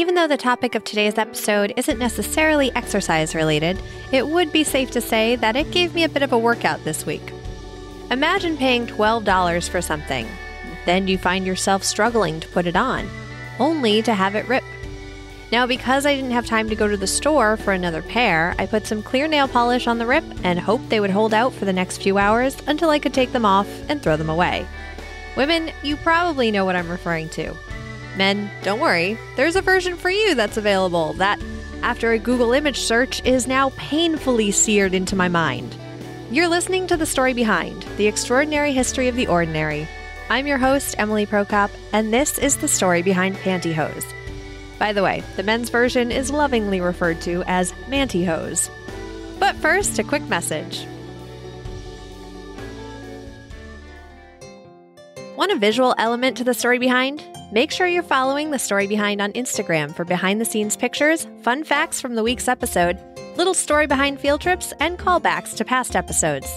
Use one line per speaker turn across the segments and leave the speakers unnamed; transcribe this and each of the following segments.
Even though the topic of today's episode isn't necessarily exercise related, it would be safe to say that it gave me a bit of a workout this week. Imagine paying $12 for something. Then you find yourself struggling to put it on, only to have it rip. Now, because I didn't have time to go to the store for another pair, I put some clear nail polish on the rip and hoped they would hold out for the next few hours until I could take them off and throw them away. Women, you probably know what I'm referring to. Men, don't worry, there's a version for you that's available that, after a Google image search, is now painfully seared into my mind. You're listening to The Story Behind, the extraordinary history of the ordinary. I'm your host, Emily Prokop, and this is the story behind pantyhose. By the way, the men's version is lovingly referred to as mantyhose. But first, a quick message. Want a visual element to the story behind? Make sure you're following the story behind on Instagram for behind the scenes pictures, fun facts from the week's episode, little story behind field trips, and callbacks to past episodes.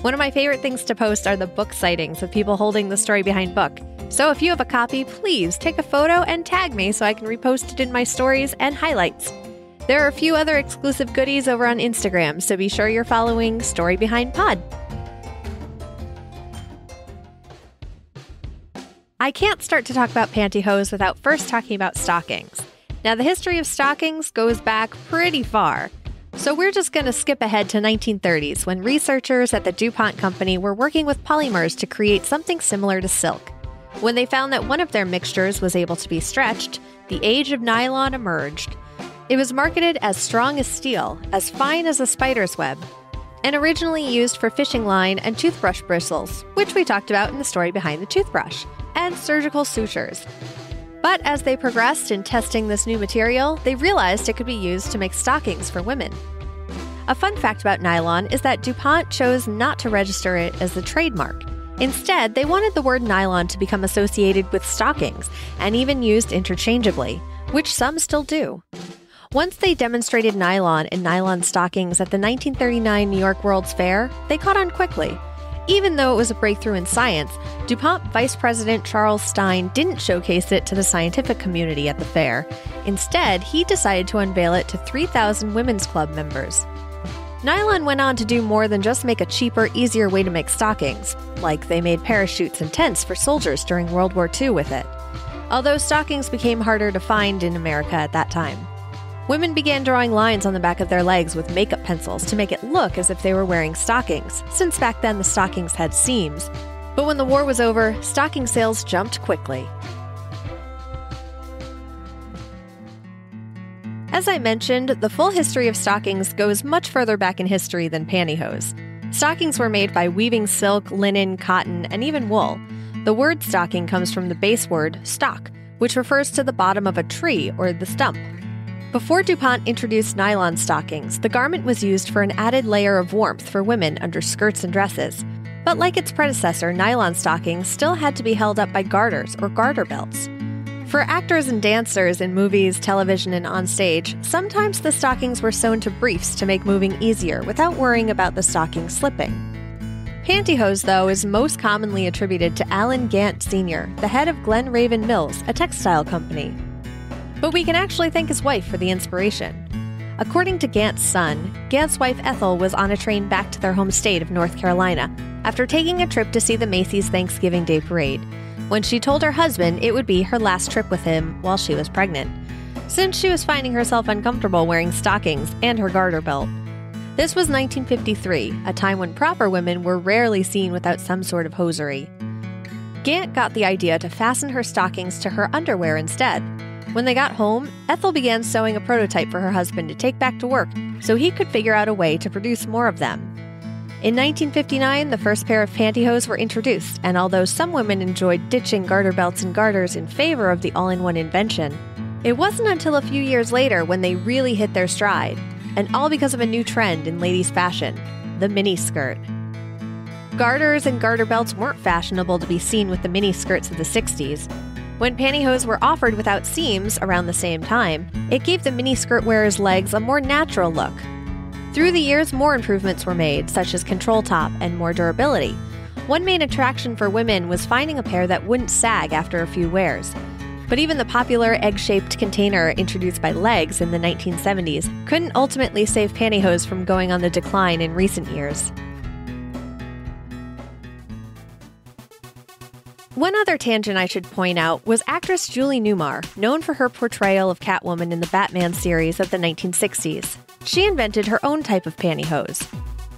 One of my favorite things to post are the book sightings of people holding the story behind book. So if you have a copy, please take a photo and tag me so I can repost it in my stories and highlights. There are a few other exclusive goodies over on Instagram, so be sure you're following Story Behind Pod. I can't start to talk about pantyhose without first talking about stockings. Now, the history of stockings goes back pretty far. So we're just going to skip ahead to 1930s when researchers at the DuPont company were working with polymers to create something similar to silk. When they found that one of their mixtures was able to be stretched, the age of nylon emerged. It was marketed as strong as steel, as fine as a spider's web, and originally used for fishing line and toothbrush bristles, which we talked about in the story behind the toothbrush, and surgical sutures. But as they progressed in testing this new material, they realized it could be used to make stockings for women. A fun fact about nylon is that DuPont chose not to register it as a trademark. Instead, they wanted the word nylon to become associated with stockings and even used interchangeably, which some still do. Once they demonstrated nylon in nylon stockings at the 1939 New York World's Fair, they caught on quickly. Even though it was a breakthrough in science, DuPont Vice President Charles Stine didn't showcase it to the scientific community at the fair. Instead, he decided to unveil it to 3,000 Women's Club members. Nylon went on to do more than just make a cheaper, easier way to make stockings, like they made parachutes and tents for soldiers during World War II with it. Although stockings became harder to find in America at that time. Women began drawing lines on the back of their legs with makeup pencils to make it look as if they were wearing stockings, since back then the stockings had seams. But when the war was over, stocking sales jumped quickly. As I mentioned, the full history of stockings goes much further back in history than pantyhose. Stockings were made by weaving silk, linen, cotton, and even wool. The word stocking comes from the base word stock, which refers to the bottom of a tree or the stump. Before DuPont introduced nylon stockings, the garment was used for an added layer of warmth for women under skirts and dresses. But like its predecessor, nylon stockings still had to be held up by garters or garter belts. For actors and dancers in movies, television, and on stage, sometimes the stockings were sewn to briefs to make moving easier without worrying about the stocking slipping. Pantyhose, though, is most commonly attributed to Allen Gant Sr., the head of Glen Raven Mills, a textile company. But we can actually thank his wife for the inspiration. According to Gant's son, Gant's wife Ethel was on a train back to their home state of North Carolina after taking a trip to see the Macy's Thanksgiving Day Parade, when she told her husband it would be her last trip with him while she was pregnant, since she was finding herself uncomfortable wearing stockings and her garter belt. This was 1953, a time when proper women were rarely seen without some sort of hosiery. Gant got the idea to fasten her stockings to her underwear instead, when they got home, Ethel began sewing a prototype for her husband to take back to work so he could figure out a way to produce more of them. In 1959, the first pair of pantyhose were introduced, and although some women enjoyed ditching garter belts and garters in favor of the all in one invention, it wasn't until a few years later when they really hit their stride, and all because of a new trend in ladies' fashion the miniskirt. Garters and garter belts weren't fashionable to be seen with the miniskirts of the 60s, when pantyhose were offered without seams around the same time, it gave the miniskirt wearer's legs a more natural look. Through the years, more improvements were made, such as control top and more durability. One main attraction for women was finding a pair that wouldn't sag after a few wears. But even the popular egg shaped container introduced by L'eggs in the 1970s couldn't ultimately save pantyhose from going on the decline in recent years. One other tangent I should point out was actress Julie Newmar, known for her portrayal of Catwoman in the Batman series of the 1960s. She invented her own type of pantyhose.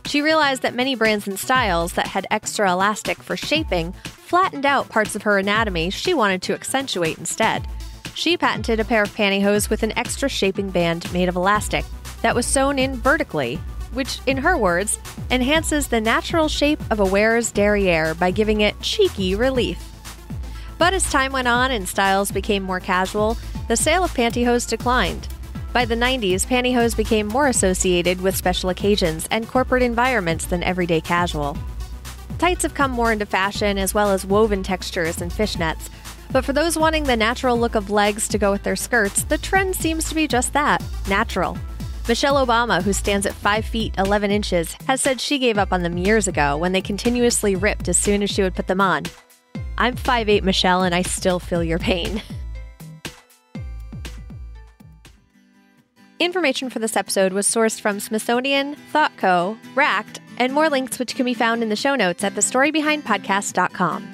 She realized that many brands and styles that had extra elastic for shaping flattened out parts of her anatomy she wanted to accentuate instead. She patented a pair of pantyhose with an extra shaping band made of elastic that was sewn in vertically, which, in her words, enhances the natural shape of a wearer's derriere by giving it cheeky relief. But as time went on and styles became more casual, the sale of pantyhose declined. By the 90s, pantyhose became more associated with special occasions and corporate environments than everyday casual. Tights have come more into fashion, as well as woven textures and fishnets. But for those wanting the natural look of legs to go with their skirts, the trend seems to be just that natural. Michelle Obama, who stands at 5 feet 11 inches, has said she gave up on them years ago when they continuously ripped as soon as she would put them on. I'm 5'8 Michelle and I still feel your pain. Information for this episode was sourced from Smithsonian, ThoughtCo, Racked, and more links which can be found in the show notes at thestorybehindpodcast.com.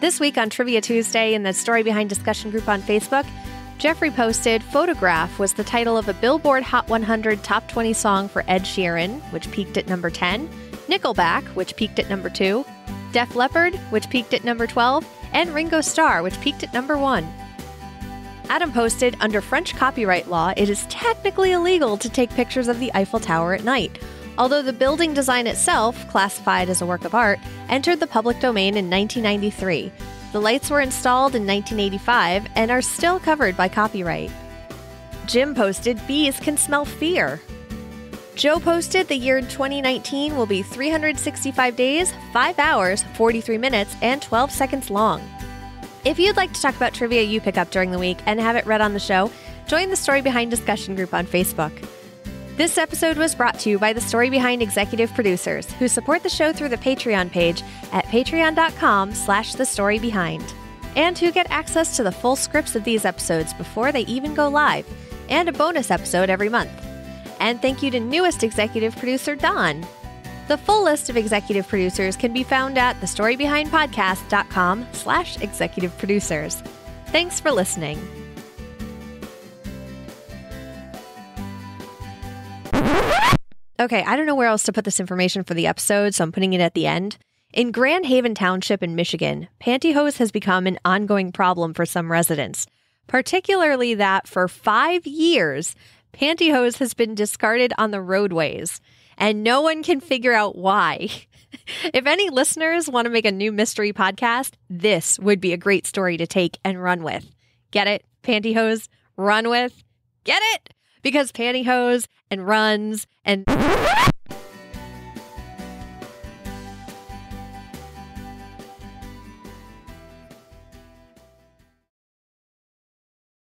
This week on Trivia Tuesday in the Story Behind discussion group on Facebook, Jeffrey posted Photograph was the title of a Billboard Hot 100 Top 20 song for Ed Sheeran, which peaked at number 10, Nickelback, which peaked at number 2, Def Leppard, which peaked at number 12, and Ringo Starr, which peaked at number 1. Adam posted Under French copyright law, it is technically illegal to take pictures of the Eiffel Tower at night. Although the building design itself, classified as a work of art, entered the public domain in 1993. The lights were installed in 1985 and are still covered by copyright. Jim posted Bees can smell fear. Joe posted the year 2019 will be 365 days, 5 hours, 43 minutes, and 12 seconds long. If you'd like to talk about trivia you pick up during the week and have it read on the show, join the Story Behind discussion group on Facebook. This episode was brought to you by the Story Behind executive producers who support the show through the Patreon page at patreon.com slash the story behind and who get access to the full scripts of these episodes before they even go live and a bonus episode every month. And thank you to newest executive producer Don the full list of executive producers can be found at thestorybehindpodcast.com slash executive producers. Thanks for listening. Okay, I don't know where else to put this information for the episode, so I'm putting it at the end. In Grand Haven Township in Michigan, pantyhose has become an ongoing problem for some residents, particularly that for five years, pantyhose has been discarded on the roadways and no one can figure out why. if any listeners want to make a new mystery podcast, this would be a great story to take and run with. Get it? Pantyhose, run with. Get it? Because pantyhose and runs and